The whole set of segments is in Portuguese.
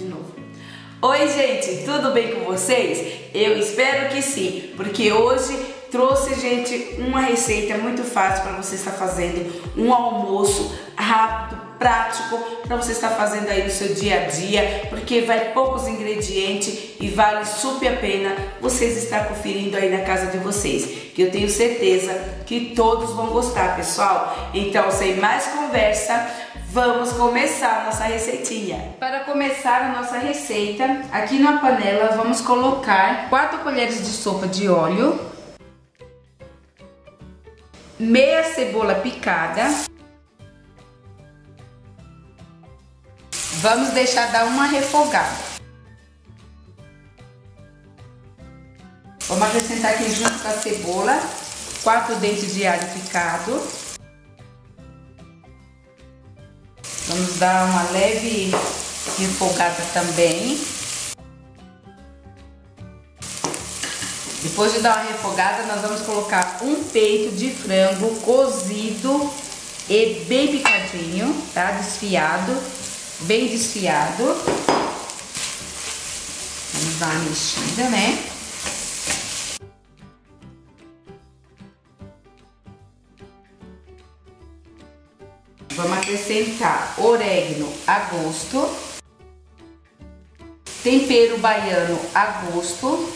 De novo. Oi, gente, tudo bem com vocês? Eu espero que sim, porque hoje trouxe, gente, uma receita muito fácil para você estar fazendo um almoço rápido, prático para você estar fazendo aí no seu dia a dia, porque vai poucos ingredientes e vale super a pena vocês estar conferindo aí na casa de vocês, que eu tenho certeza que todos vão gostar, pessoal. Então, sem mais conversa, Vamos começar a nossa receitinha. Para começar a nossa receita, aqui na panela vamos colocar 4 colheres de sopa de óleo, meia cebola picada, Vamos deixar dar uma refogada. Vamos acrescentar aqui junto com a cebola, quatro dentes de alho picado. Vamos dar uma leve refogada também. Depois de dar uma refogada, nós vamos colocar um peito de frango cozido e bem picadinho, tá? Desfiado bem desfiado. Vamos dar uma mexida, né? Vamos acrescentar orégano a gosto, tempero baiano a gosto.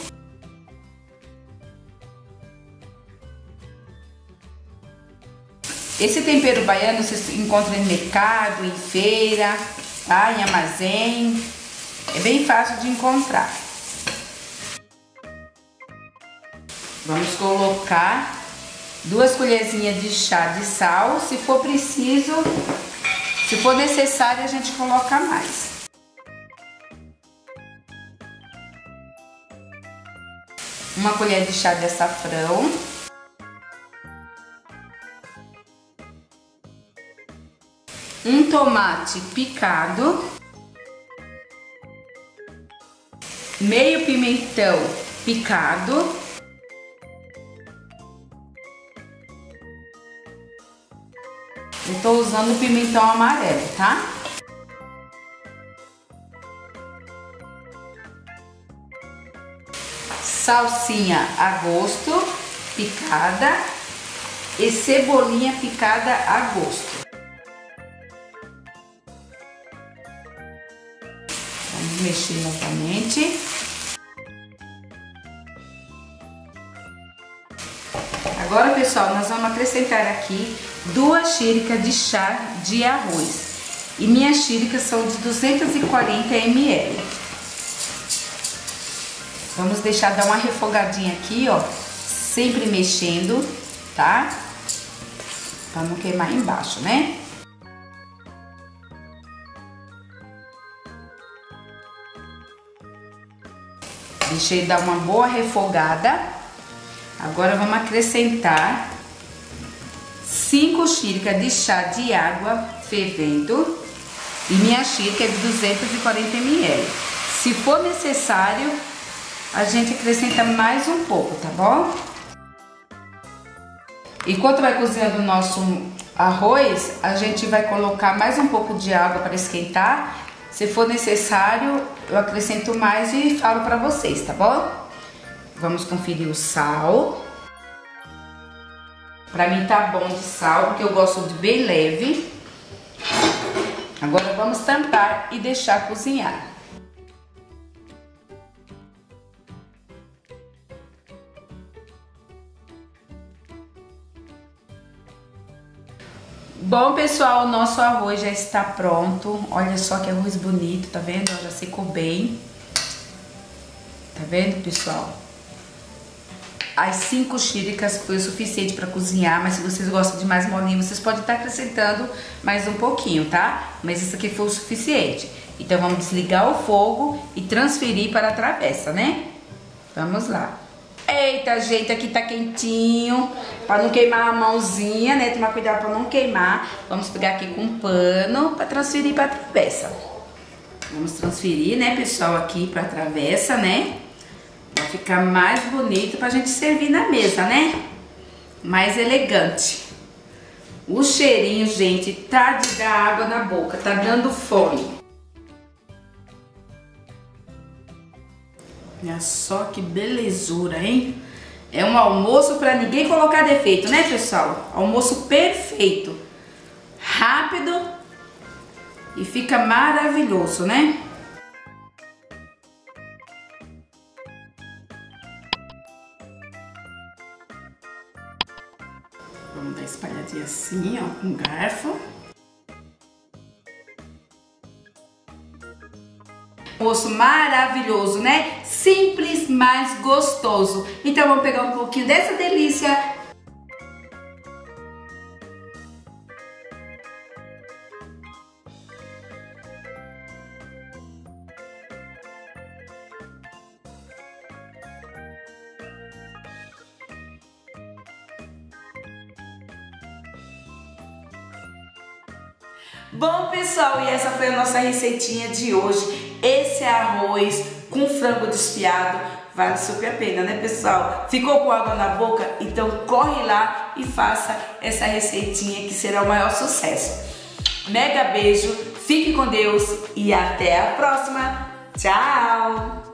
Esse tempero baiano você encontra em mercado, em feira, tá? Em armazém. É bem fácil de encontrar. Vamos colocar duas colherzinhas de chá de sal. Se for preciso, se for necessário, a gente coloca mais. Uma colher de chá de açafrão. Um tomate picado, meio pimentão picado, eu tô usando pimentão amarelo, tá? Salsinha a gosto, picada e cebolinha picada a gosto. Mexer novamente. Agora, pessoal, nós vamos acrescentar aqui duas xícaras de chá de arroz. E minhas xícaras são de 240 ml. Vamos deixar dar uma refogadinha aqui, ó, sempre mexendo, tá? Pra não queimar embaixo, né? Deixei dar uma boa refogada. Agora vamos acrescentar 5 xícaras de chá de água fervendo e minha xícara é de 240 ml. Se for necessário, a gente acrescenta mais um pouco, tá bom? Enquanto vai cozinhando o nosso arroz, a gente vai colocar mais um pouco de água para esquentar se for necessário, eu acrescento mais e falo para vocês, tá bom? Vamos conferir o sal. Pra mim tá bom de sal, porque eu gosto de bem leve. Agora vamos tampar e deixar cozinhar. Bom, pessoal, o nosso arroz já está pronto. Olha só que arroz bonito, tá vendo? Já secou bem. Tá vendo, pessoal? As cinco xícaras foi o suficiente para cozinhar, mas se vocês gostam de mais molinho, vocês podem estar acrescentando mais um pouquinho, tá? Mas isso aqui foi o suficiente. Então vamos desligar o fogo e transferir para a travessa, né? Vamos lá. Eita, gente, aqui tá quentinho, para não queimar a mãozinha, né? Tomar cuidado para não queimar. Vamos pegar aqui com um pano para transferir para a travessa. Vamos transferir, né, pessoal, aqui para a travessa, né? Vai ficar mais bonito pra gente servir na mesa, né? Mais elegante. O cheirinho, gente, tá de dar água na boca, tá dando fome. Olha só que belezura, hein? É um almoço para ninguém colocar defeito, né, pessoal? Almoço perfeito. Rápido e fica maravilhoso, né? Vamos dar espalhadinha assim, ó, com garfo. Almoço maravilhoso, né? Simples, mas gostoso. Então vamos pegar um pouquinho dessa delícia Bom, pessoal, e essa foi a nossa receitinha de hoje. Esse arroz com frango desfiado. Vale super a pena, né, pessoal? Ficou com água na boca? Então corre lá e faça essa receitinha que será o maior sucesso. Mega beijo, fique com Deus e até a próxima. Tchau!